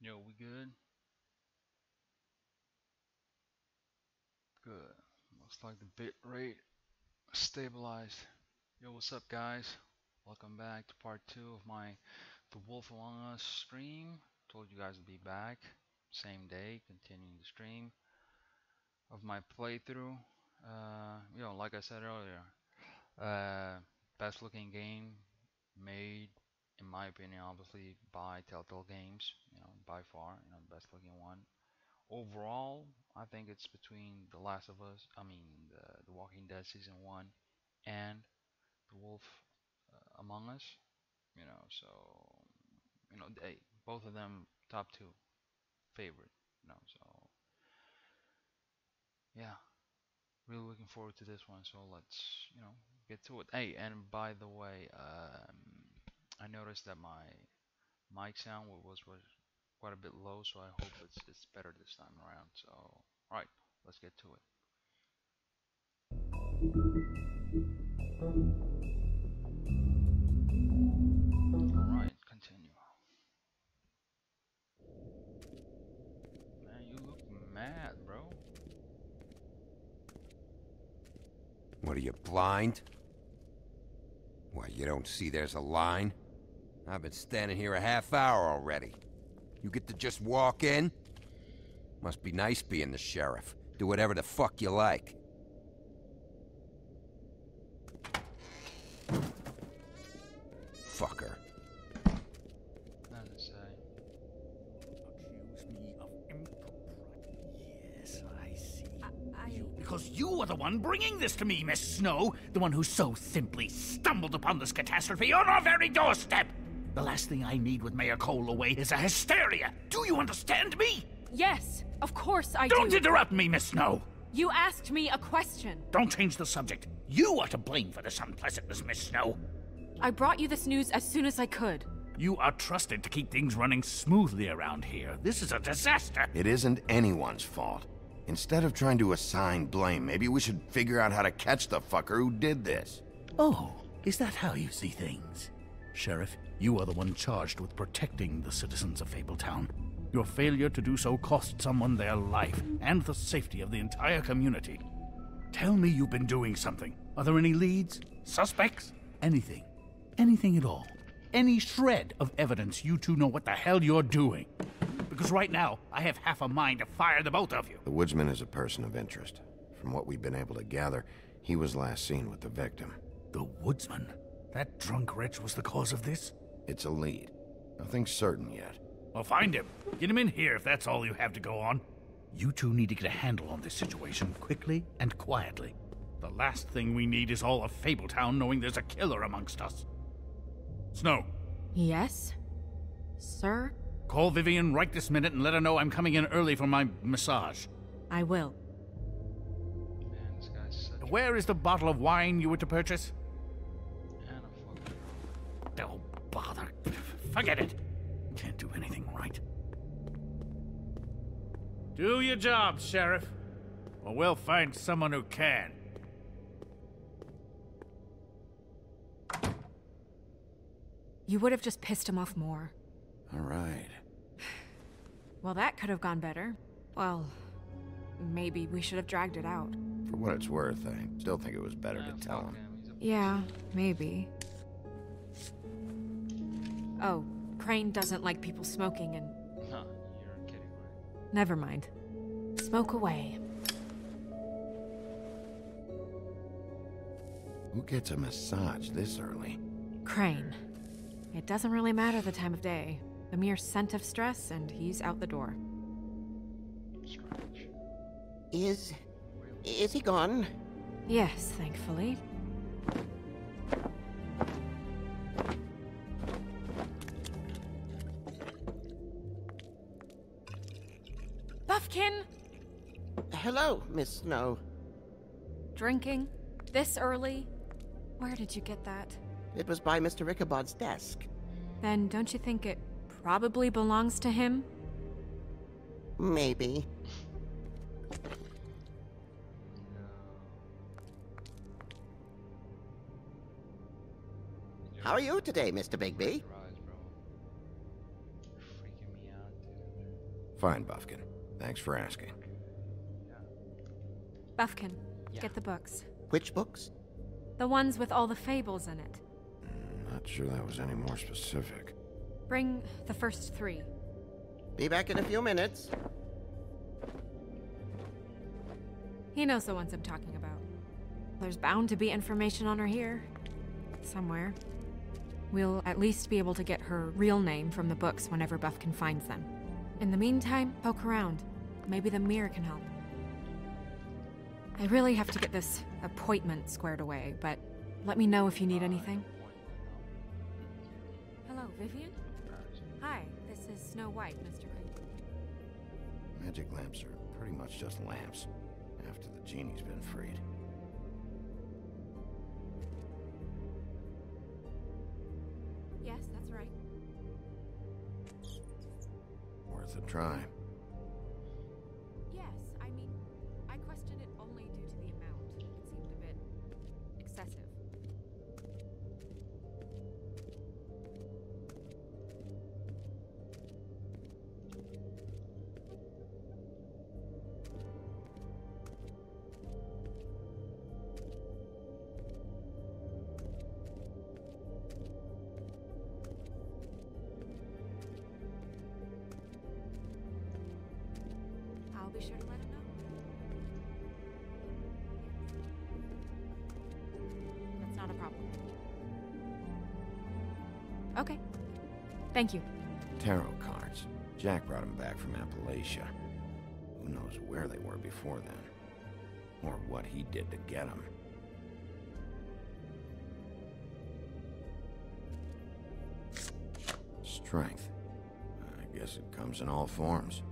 Yo, we good? Good. Looks like the bit rate stabilized. Yo, what's up, guys? Welcome back to part two of my The Wolf Among Us stream. Told you guys to be back. Same day, continuing the stream of my playthrough. Uh, you know, like I said earlier, uh, best looking game made in my opinion, obviously by Telltale Games, you know, by far, you know, the best looking one. Overall, I think it's between The Last of Us, I mean, the, the Walking Dead season one, and The Wolf uh, Among Us. You know, so you know, they both of them top two favorite. You know, so yeah, really looking forward to this one. So let's you know get to it. Hey, and by the way, um, I noticed that my mic sound was was quite a bit low, so I hope it's it's better this time around. So, all right, let's get to it. All right, continue. Man, you look mad, bro. What are you, blind? Why, you don't see there's a line? I've been standing here a half hour already. You get to just walk in? Must be nice being the sheriff. Do whatever the fuck you like. Fucker. Nothing to say. Accuse me of impropriety. Yes, I see. I. You, because you are the one bringing this to me, Miss Snow. The one who so simply stumbled upon this catastrophe on our very doorstep. The last thing I need with Mayor Cole away is a hysteria. Do you understand me? Yes, of course I Don't do. interrupt me, Miss Snow. You asked me a question. Don't change the subject. You are to blame for this unpleasantness, Miss Snow. I brought you this news as soon as I could. You are trusted to keep things running smoothly around here. This is a disaster. It isn't anyone's fault. Instead of trying to assign blame, maybe we should figure out how to catch the fucker who did this. Oh, is that how you see things? Sheriff, you are the one charged with protecting the citizens of Fabletown. Your failure to do so cost someone their life and the safety of the entire community. Tell me you've been doing something. Are there any leads? Suspects? Anything. Anything at all. Any shred of evidence you two know what the hell you're doing. Because right now, I have half a mind to fire the both of you. The woodsman is a person of interest. From what we've been able to gather, he was last seen with the victim. The woodsman? That drunk wretch was the cause of this? It's a lead. Nothing's certain yet. Well, find him. Get him in here if that's all you have to go on. You two need to get a handle on this situation quickly and quietly. The last thing we need is all of Fabletown knowing there's a killer amongst us. Snow, Yes? Sir? call Vivian right this minute and let her know I'm coming in early for my massage. I will. Man, this guy's such Where is the bottle of wine you were to purchase? Oh, bother. Forget it. Can't do anything right. Do your job, Sheriff. Or we'll find someone who can. You would have just pissed him off more. All right. Well, that could have gone better. Well, maybe we should have dragged it out. For what it's worth, I still think it was better to tell him. Yeah, maybe. Oh, Crane doesn't like people smoking and. Huh, you're kidding, right? Never mind. Smoke away. Who gets a massage this early? Crane. It doesn't really matter the time of day. A mere scent of stress, and he's out the door. Strange. Is. is he gone? Yes, thankfully. Hello, Miss Snow. Drinking? This early? Where did you get that? It was by Mr. Ichabod's desk. Then don't you think it probably belongs to him? Maybe. How are you today, Mr. Bigby? Your eyes, bro. You're freaking me out, dude. Fine, Buffkin. Thanks for asking. Buffkin, Yeah. get the books. Which books? The ones with all the fables in it. Mm, not sure that was any more specific. Bring the first three. Be back in a few minutes. He knows the ones I'm talking about. There's bound to be information on her here. Somewhere. We'll at least be able to get her real name from the books whenever Buffkin finds them. In the meantime, poke around. Maybe the mirror can help. I really have to get this appointment squared away, but let me know if you need anything. Hello, Vivian? Hi, this is Snow White, Mr. Creed. Magic lamps are pretty much just lamps after the genie's been freed. Yes, that's right. Worth a try. Be sure to let him know. That's not a problem. Okay. Thank you. Tarot cards. Jack brought them back from Appalachia. Who knows where they were before then? Or what he did to get them. Strength. I guess it comes in all forms.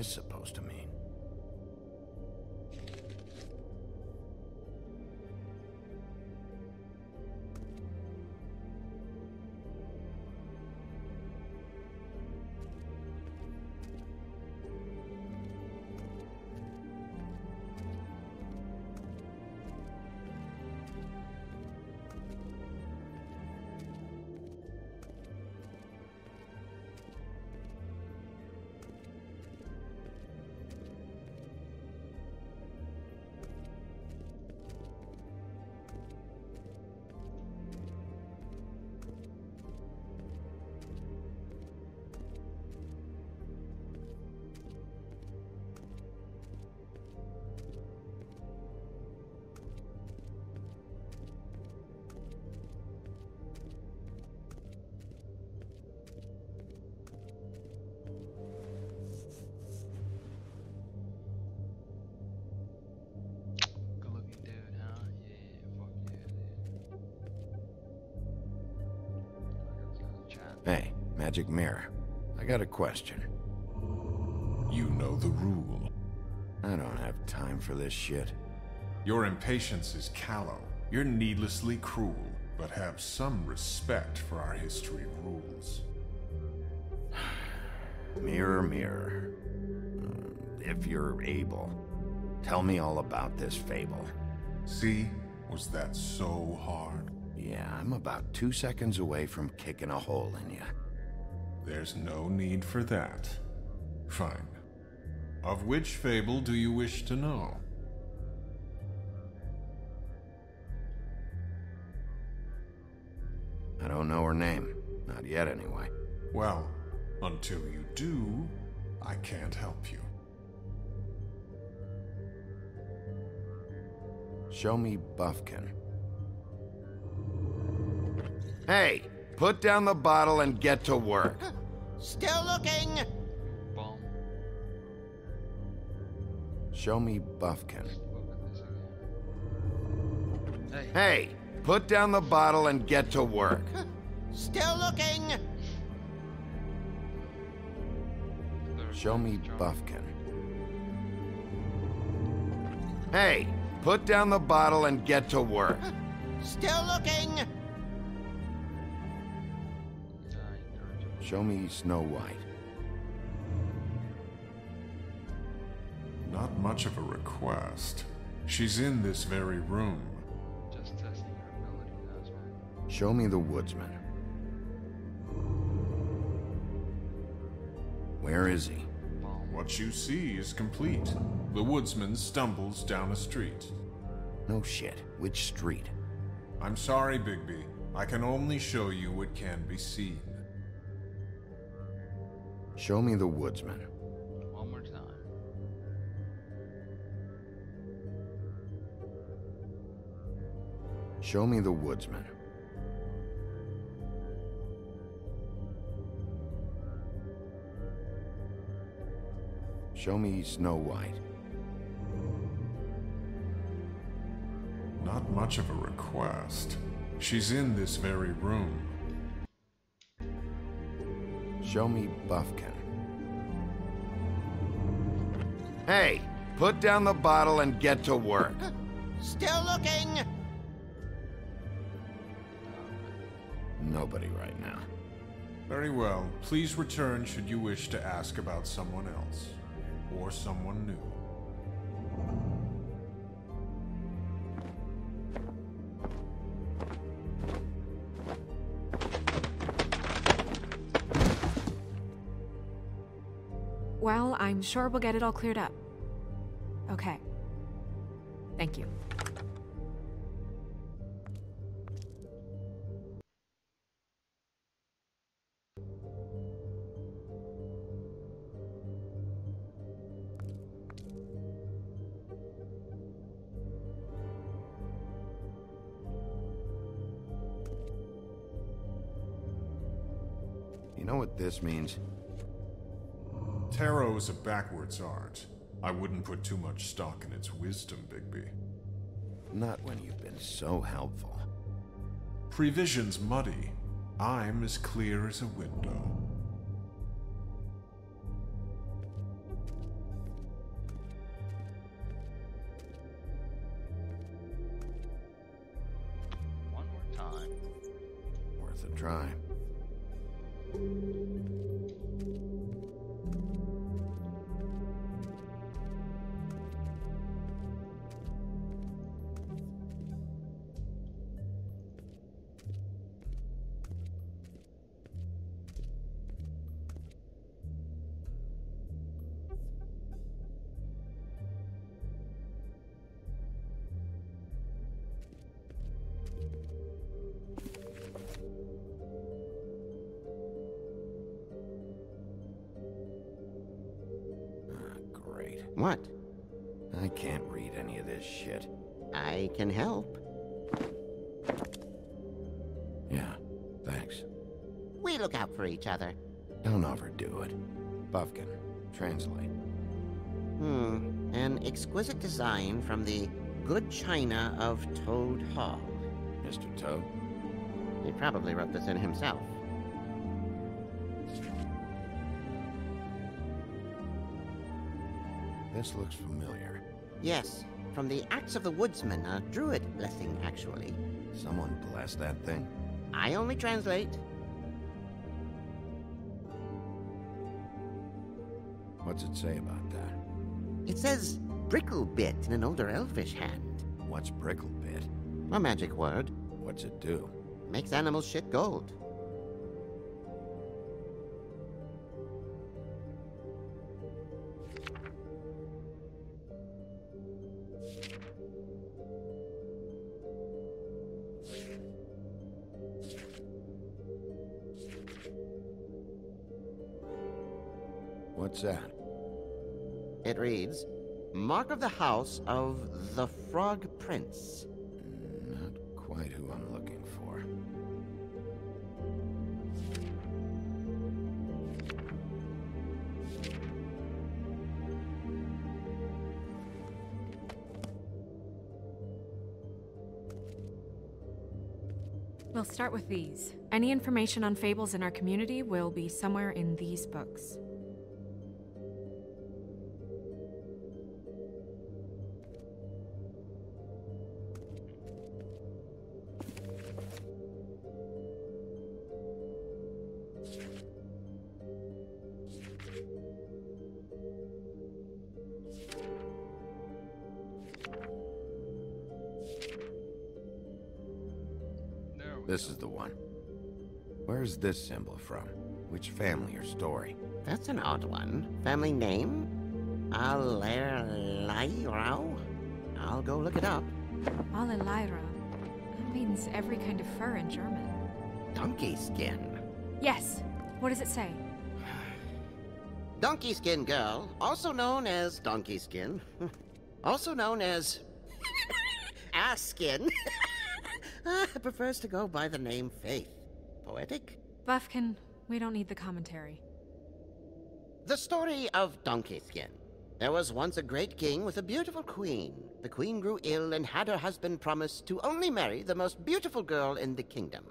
Is supposed to mean? Magic Mirror. I got a question. You know the rule. I don't have time for this shit. Your impatience is callow. You're needlessly cruel, but have some respect for our history rules. Mirror, mirror. Uh, if you're able, tell me all about this fable. See? Was that so hard? Yeah, I'm about two seconds away from kicking a hole in you. There's no need for that. Fine. Of which fable do you wish to know? I don't know her name. Not yet, anyway. Well, until you do, I can't help you. Show me Buffkin. Hey, put down the bottle and get to work. Still looking. Boom. Show me Buffkin. Look at this again. Hey, Hey, put down the bottle and get to work. Still looking. Show me Buffkin. Hey, put down the bottle and get to work. Still looking. Show me Snow White. Not much of a request. She's in this very room. Just testing your ability, that's right. Show me the woodsman. Where is he? What you see is complete. The woodsman stumbles down a street. No shit. Which street? I'm sorry, Bigby. I can only show you what can be seen. Show me the woodsman. One more time. Show me the woodsman. Show me Snow White. Not much of a request. She's in this very room. Show me Buffkin. Hey, put down the bottle and get to work. Still looking. Nobody right now. Very well. Please return should you wish to ask about someone else. Or someone new. I'm sure we'll get it all cleared up. Okay. Thank you. You know what this means? Tarot is a backwards art. I wouldn't put too much stock in its wisdom, Bigby. Not when you've been so helpful. Prevision's muddy. I'm as clear as a window. Can help. Yeah, thanks. We look out for each other. Don't overdo it. Buffkin, translate. Hmm. An exquisite design from the good china of Toad Hall. Mr. Toad? He probably wrote this in himself. This looks familiar. Yes, from the Acts of the Woodsman, a druid blessing, actually. Someone bless that thing? I only translate. What's it say about that? It says bricklebrit in an older elfish hand. What's bricklebrit? A magic word. What's it do? Makes animals shit gold. What's that? It reads Mark of the House of the Frog Prince. Mm, not quite who I'm looking for. We'll start with these. Any information on fables in our community will be somewhere in these books. This symbol from? Which family or story? That's an odd one. Family name? Allerleirauh? I'll go look it up. Allerleirauh. That means every kind of fur in German. Donkey skin. Yes. What does it say? Donkey Skin Girl, also known as Donkey Skin, also known as Ass Skin, uh, prefers to go by the name Faith. Poetic? Buffkin, we don't need the commentary. The story of Donkey Skin. There was once a great king with a beautiful queen. The queen grew ill and had her husband promise to only marry the most beautiful girl in the kingdom.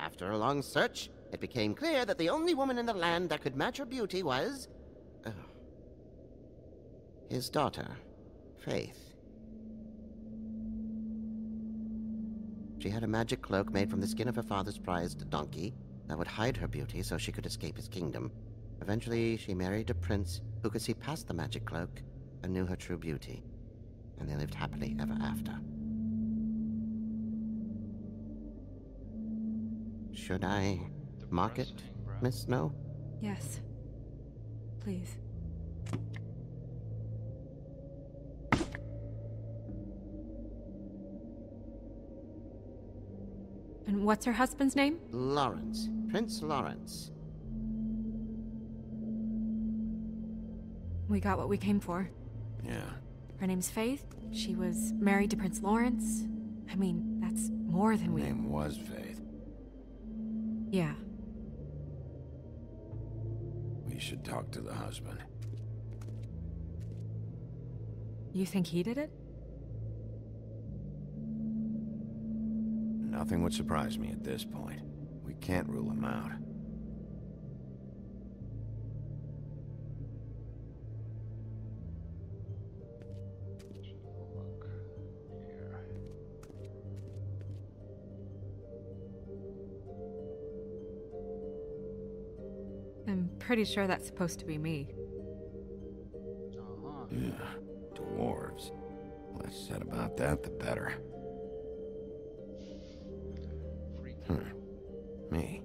After a long search, it became clear that the only woman in the land that could match her beauty was. uh, his daughter, Faith. She had a magic cloak made from the skin of her father's prized donkey that would hide her beauty so she could escape his kingdom. Eventually, she married a prince who could see past the magic cloak and knew her true beauty. And they lived happily ever after. Should I mark it, Miss Snow? Yes. Please. And what's her husband's name? Lawrence. Prince Lawrence. We got what we came for. Yeah. Her name's Faith. She was married to Prince Lawrence. I mean, that's more than Her we. name was Faith. Yeah. We should talk to the husband. You think he did it? Nothing would surprise me at this point. We can't rule him out. I'm pretty sure that's supposed to be me. Uh-huh. Yeah, dwarves. Less said about that, the better. Hmm. Me.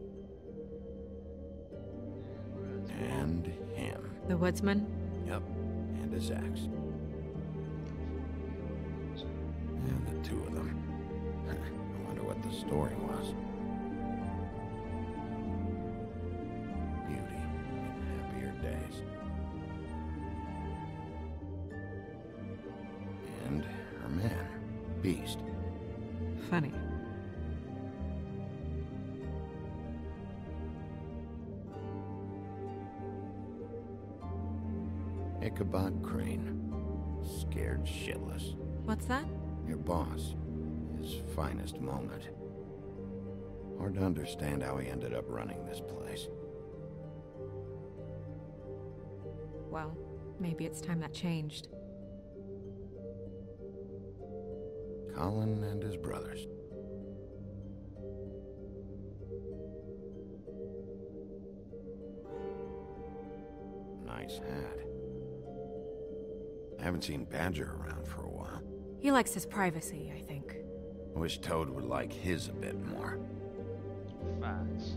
And him. The woodsman? Yep. And his axe. And the two of them. I wonder what the story was. Beauty in happier days. And her man, Beast. Funny. Ichabod Crane. Scared shitless. What's that? Your boss. His finest moment. Hard to understand how he ended up running this place. Well, maybe it's time that changed. Colin and his brothers. Haven't seen Badger around for a while. He likes his privacy, I think. I wish Toad would like his a bit more. Facts.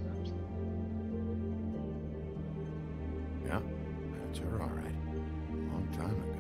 Yeah, that's her all right. Long time ago.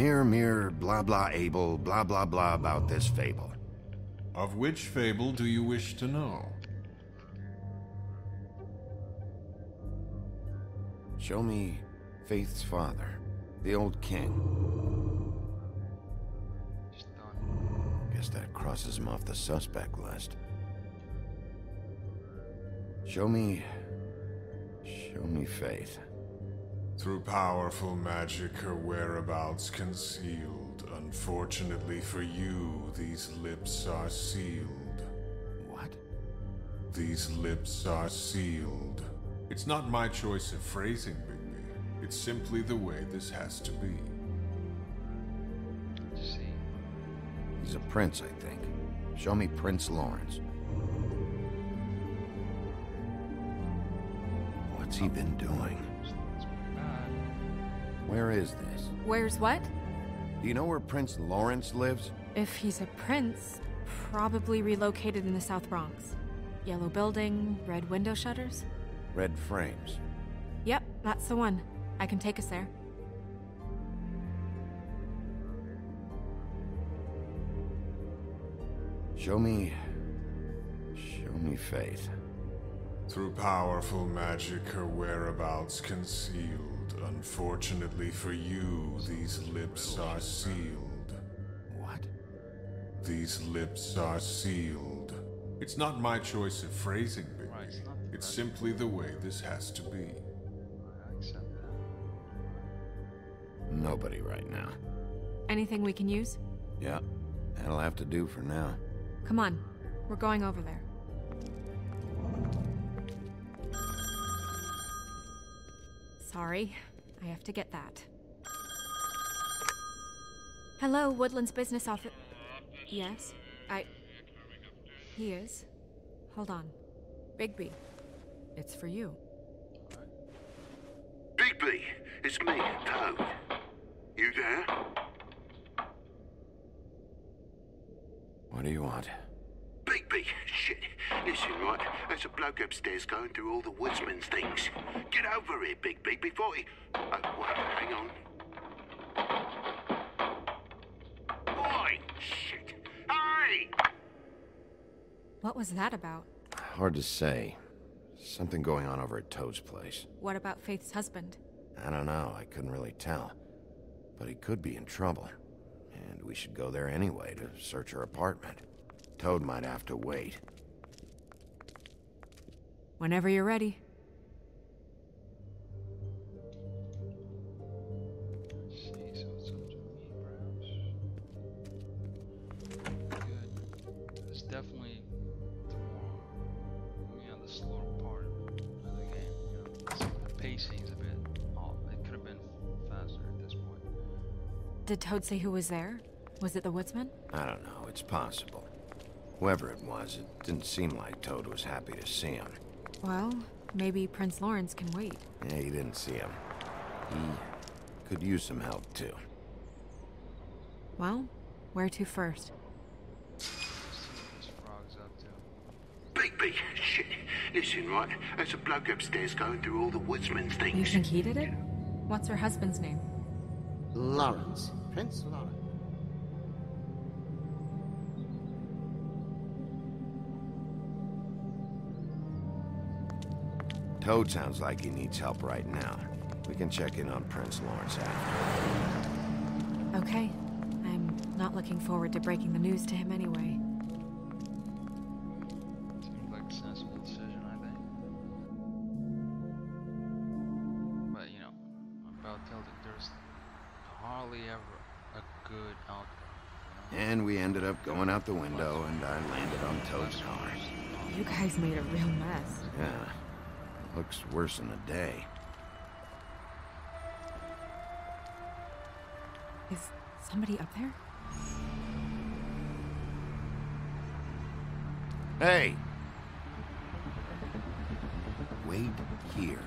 Mirror, mirror, blah blah able, blah blah blah about this fable. Of which fable do you wish to know? Show me Faith's father, the old king. Guess that crosses him off the suspect list. Show me. Show me Faith. Through powerful magic, her whereabouts concealed. Unfortunately for you, these lips are sealed. What? These lips are sealed. It's not my choice of phrasing, Bigby. It's simply the way this has to be. Let's see. He's a prince, I think. Show me Prince Lawrence. What's he been doing? It's pretty bad. Where is this? Where's what? Do you know where Prince Lawrence lives? If he's a prince, probably relocated in the South Bronx. Yellow building, red window shutters? Red frames. Yep, that's the one. I can take us there. Show me. Show me Faith. Through powerful magic, her whereabouts concealed. Unfortunately for you, these lips are sealed. What? These lips are sealed. It's not my choice of phrasing, Bigby. Right, it's the It's simply the way this has to be. I accept that. Nobody right now. Anything we can use? Yeah, that'll have to do for now. Come on, we're going over there. Sorry, I have to get that. Hello, Woodlands Business Office. Yes, I. He is. Hold on. Bigby, it's for you. Bigby, it's me, Toad. You there? What do you want? Bigby, shit. Listen, right, there's a bloke upstairs going through all the woodsman's things. Get over here, Big Big, before he... Oh, well, hang on. Oi, shit. Hey! What was that about? Hard to say. Something going on over at Toad's place. What about Faith's husband? I don't know, I couldn't really tell. But he could be in trouble. And we should go there anyway to search her apartment. Toad might have to wait. Whenever you're ready. Let's see, so it's up to me, perhaps. Good. It's definitely the more, you know, the slower part of the game. You know, it's- a bit off. It could have been faster at this point. Did Toad say who was there? Was it the woodsman? I don't know, it's possible. Whoever it was, it didn't seem like Toad was happy to see him. Well, maybe Prince Lawrence can wait. Yeah, he didn't see him. He could use some help, too. Well, where to first? Let's see what this frog's up to. Bigby, shit. Listen, right, there's a bloke upstairs going through all the woodsman's things. You think he did it? What's her husband's name? Lawrence. Prince Lawrence. Toad sounds like he needs help right now. We can check in on Prince Lawrence after. Okay. I'm not looking forward to breaking the news to him anyway. Seems like a sensible decision, I think. But you know, I'm about to tell you, there's hardly ever a good outcome. You know? And we ended up going out the window, and I landed on Toad's car. You guys made a real mess. Yeah. Looks worse than a day. Is somebody up there? Hey! Wait here.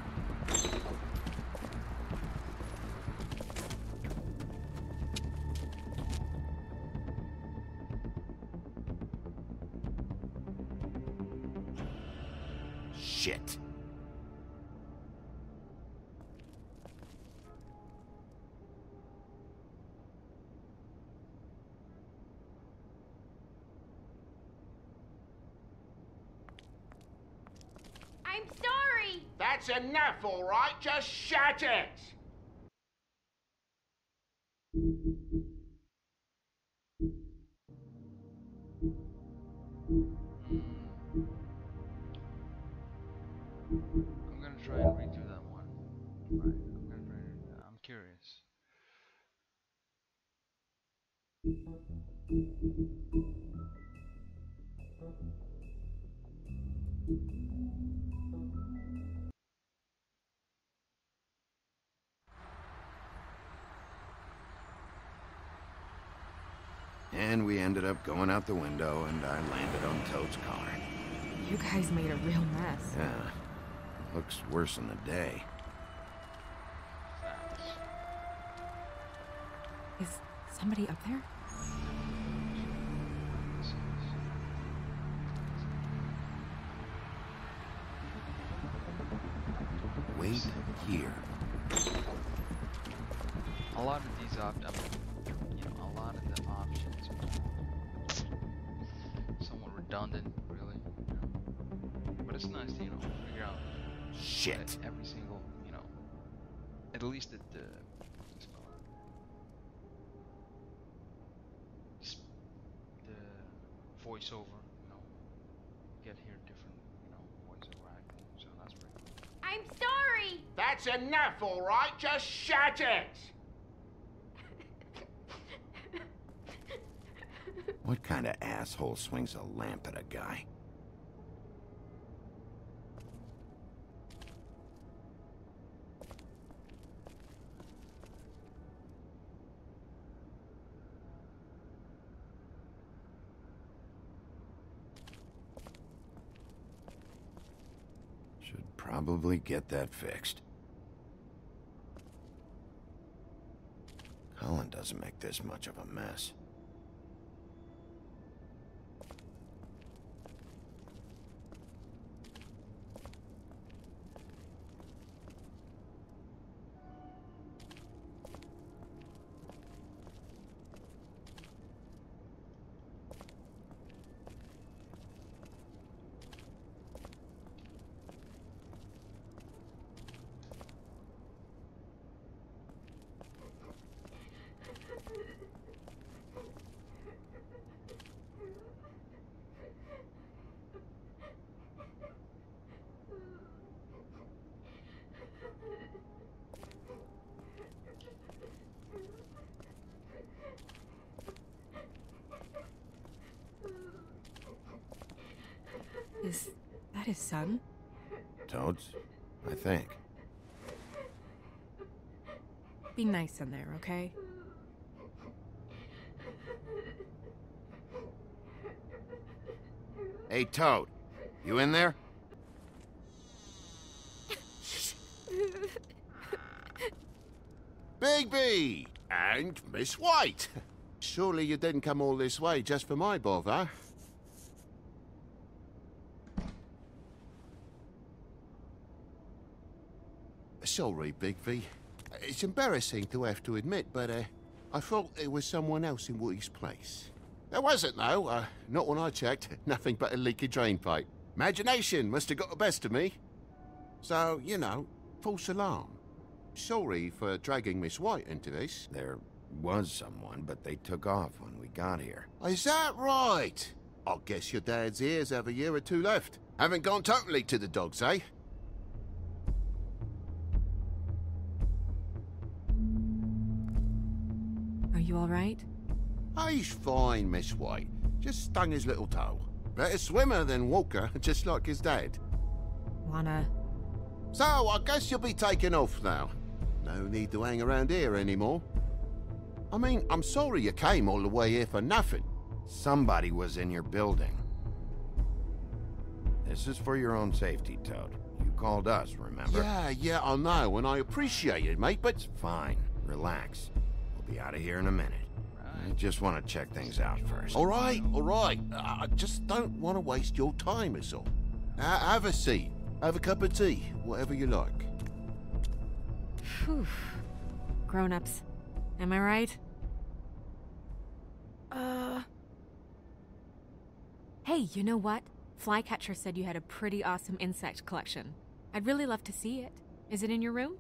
That's enough, all right? Just shut it! Ended up going out the window, and I landed on Toad's car. You guys made a real mess. Yeah, looks worse in the day. Is somebody up there? Wait here. Redundant, really. But it's nice to, you know, figure out Shit. that every single, you know, at least at the, it called? The voiceover, you know, get here different, you know, voiceover acting, so that's pretty cool. I'm sorry! That's enough, all right? Just shut it! What kind of asshole swings a lamp at a guy? Should probably get that fixed. Colin doesn't make this much of a mess. Is that his son? Toads? I think. Be nice in there, okay? Hey, Toad. You in there? Bigby! And Miss White! Surely you didn't come all this way just for my bother? Sorry, Bigby. It's embarrassing to have to admit, but uh, I thought it was someone else in Woody's place. There wasn't, though. Uh, not when I checked. Nothing but a leaky drain pipe. Imagination must have got the best of me. So, you know, false alarm. Sorry for dragging Miss White into this. There was someone, but they took off when we got here. Is that right? I guess your dad's ears have a year or two left. Haven't gone totally to the dogs, eh? Are you alright? Ah, he's fine, Miss White. Just stung his little toe. Better swimmer than Walker, just like his dad. Wanna. So, I guess you'll be taking off now. No need to hang around here anymore. I mean, I'm sorry you came all the way here for nothing. Somebody was in your building. This is for your own safety, Toad. You called us, remember? Yeah, yeah, I know, and I appreciate it, mate, but... It's Fine. Relax. We'll be out of here in a minute. I just want to check things out first. All right, all right. I just don't want to waste your time, is all. Uh, have a seat. Have a cup of tea. Whatever you like. Phew. Grown ups. Am I right? Uh. Hey, you know what? Flycatcher said you had a pretty awesome insect collection. I'd really love to see it. Is it in your room?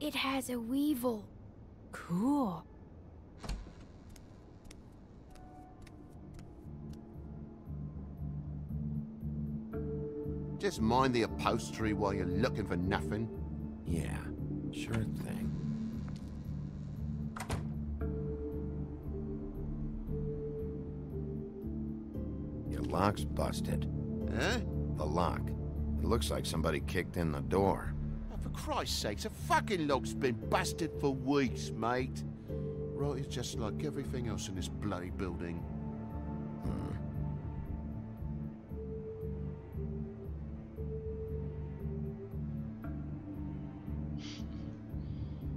It has a weevil. Cool. Just mind the upholstery while you're looking for nothing. Yeah, sure thing. Your lock's busted. Huh? The lock. It looks like somebody kicked in the door. Christ's sakes, a fucking lock's been busted for weeks, mate. Right, it's just like everything else in this bloody building.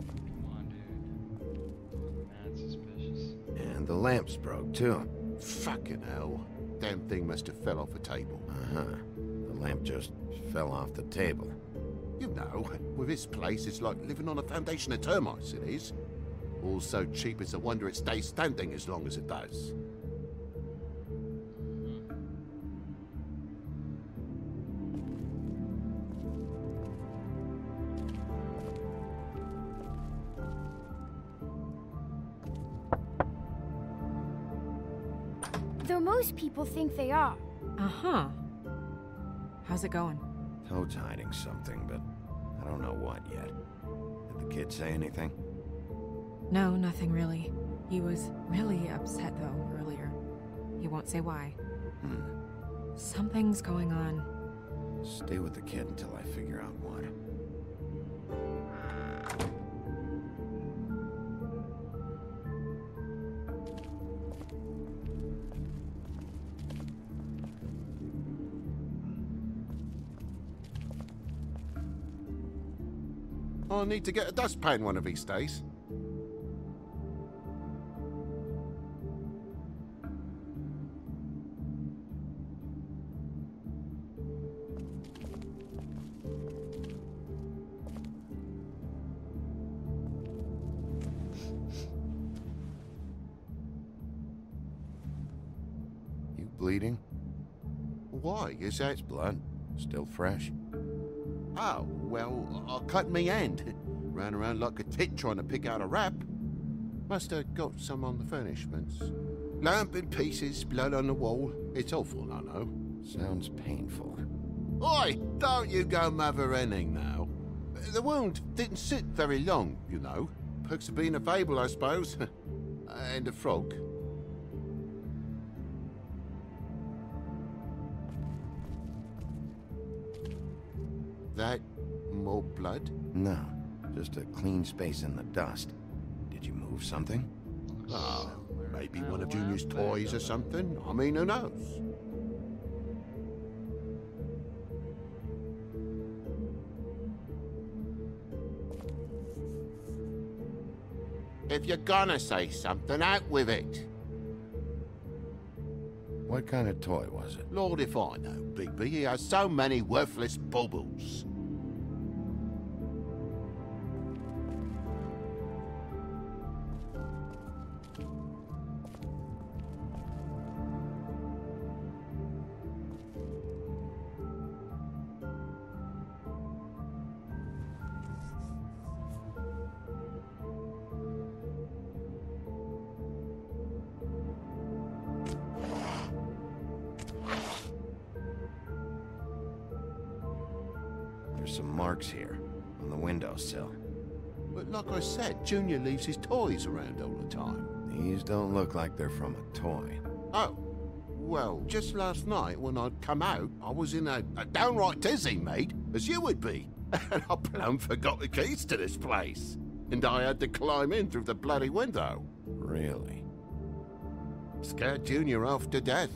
Come on, dude. Mad suspicious. And the lamp's broke, too. Fucking hell. Damn thing must have fell off a table. Uh-huh. The lamp just fell off the table. You know, with this place, it's like living on a foundation of termites, it is. All so cheap it's a wonder it stays standing as long as it does. Though most people think they are. Uh huh. How's it going? Toad's hiding something, but I don't know what yet. Did the kid say anything? No, nothing really. He was really upset though earlier. He won't say why. Hmm. Something's going on. Stay with the kid until I figure out what. Need to get a dustpan one of these days. You bleeding? Why? Is that... It's blood. Still fresh. Oh, well, I cut me hand. Ran around like a tit trying to pick out a wrap. Must have got some on the furnishments. Lamp in pieces, blood on the wall. It's awful, I know. Sounds painful. Oi, don't you go mother henning now. The wound didn't sit very long, you know. Perks of being a fable, I suppose. and a frog. That more blood? No, just a clean space in the dust. Did you move something? Ah, maybe one of Junior's toys or something. I mean, who knows? If you're gonna say something, out with it. What kind of toy was it? Lord, if I know, Bigby, he has so many worthless baubles. Junior leaves his toys around all the time. These don't look like they're from a toy. Oh, well, just last night when I'd come out, I was in a, a downright dizzy, mate, as you would be. And I plumb forgot the keys to this place. And I had to climb in through the bloody window. Really? Scared Junior off to death.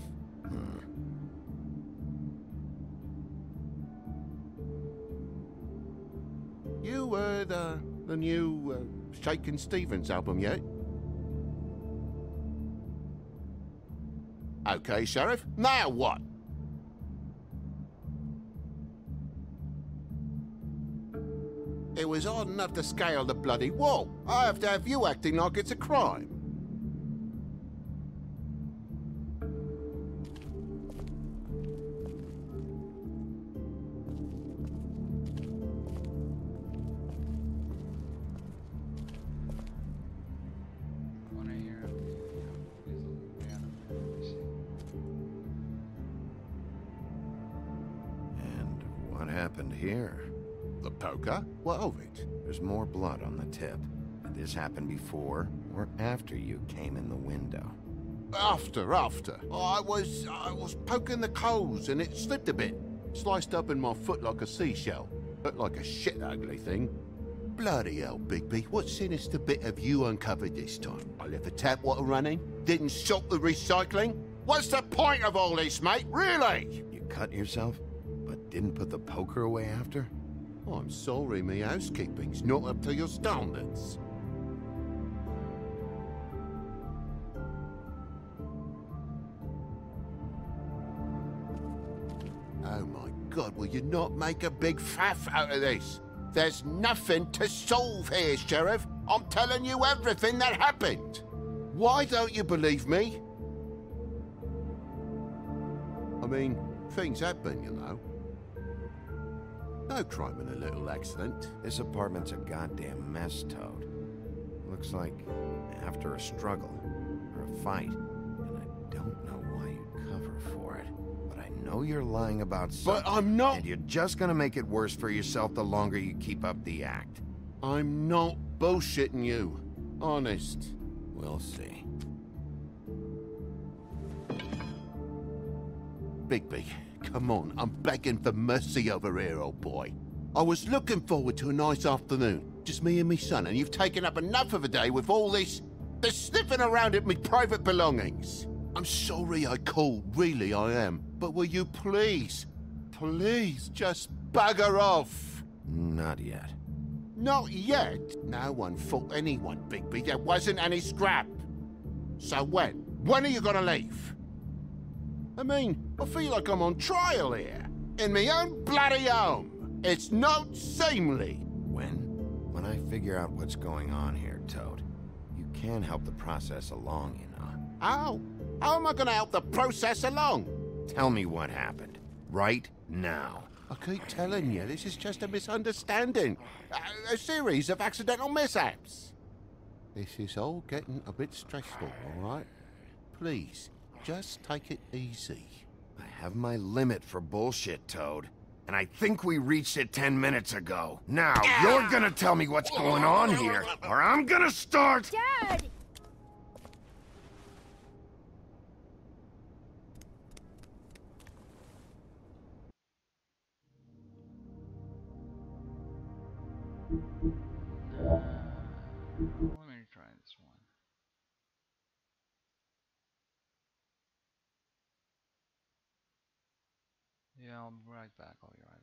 You were uh, the new uh, Shakin' Stevens album yet? Okay, Sheriff. Now what? It was odd enough to scale the bloody wall. I have to have you acting like it's a crime. Blood on the tip. Did this happen before or after you came in the window? After, after. I was, I was poking the coals and it slipped a bit. Sliced up in my foot like a seashell. Looked like a shit ugly thing. Bloody hell, Bigby. What sinister bit have you uncovered this time? I left the tap water running? Didn't stop the recycling? What's the point of all this, mate? Really? You cut yourself, but didn't put the poker away after? Oh, I'm sorry, me housekeeping's not up to your standards. Oh my god, will you not make a big faff out of this? There's nothing to solve here, Sheriff. I'm telling you everything that happened. Why don't you believe me? I mean, things happen, you know. No crime in a little accident. This apartment's a goddamn mess, Toad. Looks like after a struggle or a fight. And I don't know why you cover for it. But I know you're lying about something. But I'm not. And you're just gonna make it worse for yourself the longer you keep up the act. I'm not bullshitting you. Honest. We'll see. Bigby, come on. I'm begging for mercy over here, old boy. I was looking forward to a nice afternoon. Just me and me son, and you've taken up enough of a day with all this... this sniffing around at me private belongings. I'm sorry I called, really I am. But will you please, please just bugger off? Not yet. Not yet. No one fought anyone, Bigby. There wasn't any scrap. So when? When are you gonna leave? I mean, I feel like I'm on trial here. In my own bloody home. It's not seemly. When? When I figure out what's going on here, Toad. You can help the process along, you know. How? How am I gonna help the process along? Tell me what happened. Right now. I keep telling you, this is just a misunderstanding. A, a series of accidental mishaps. This is all getting a bit stressful, all right? Please, just take it easy. I have my limit for bullshit, Toad. And I think we reached it ten minutes ago. Now, you're gonna tell me what's going on here, or I'm gonna start... Dad! I'll be right back. I'll be right back.